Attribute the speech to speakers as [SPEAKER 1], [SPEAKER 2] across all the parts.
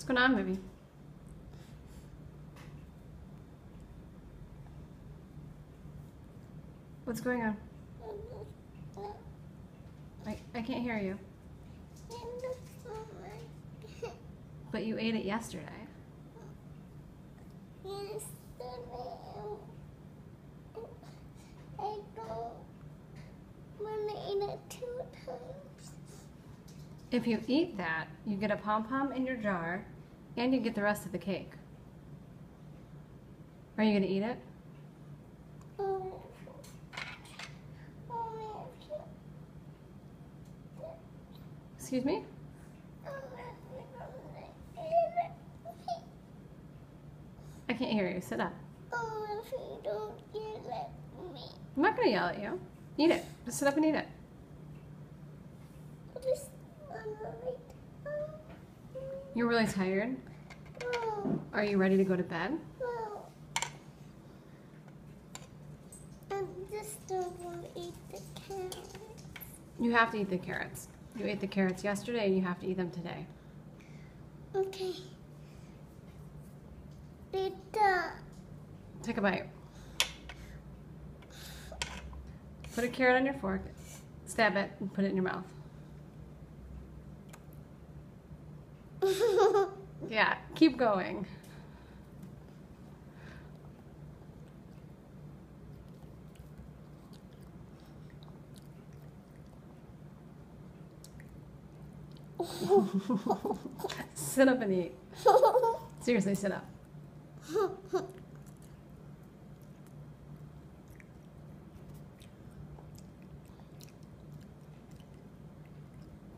[SPEAKER 1] What's going on, baby? What's going on? I, I can't hear you. But you ate it yesterday.
[SPEAKER 2] I it two times.
[SPEAKER 1] If you eat that, you get a pom pom in your jar and you get the rest of the cake. Are you going to eat it? Excuse me? I can't hear you. Sit up. I'm not going to yell at you. Eat it. Just sit up and eat it. You're really tired. Are you ready to go to bed?
[SPEAKER 2] I just don't want to eat the carrots.
[SPEAKER 1] You have to eat the carrots. You ate the carrots yesterday and you have to eat them today.
[SPEAKER 2] Okay. Pizza.
[SPEAKER 1] Take a bite. Put a carrot on your fork, stab it, and put it in your mouth. Yeah, keep going. sit up and eat. Seriously, sit up.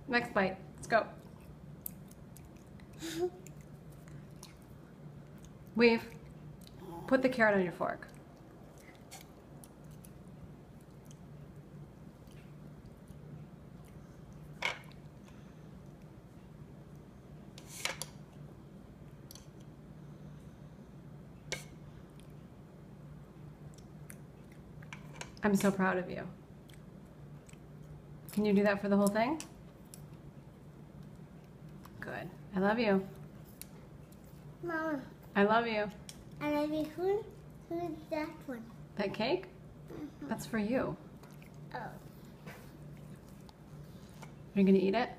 [SPEAKER 1] Next bite. Let's go. Weave. Put the carrot on your fork. I'm so proud of you. Can you do that for the whole thing? Good. I love you.
[SPEAKER 2] Mama,
[SPEAKER 1] I love you.
[SPEAKER 2] And I love you. Who, who is that one?
[SPEAKER 1] That cake? Mm-hmm. That's for you.
[SPEAKER 2] Oh.
[SPEAKER 1] Are you gonna eat it?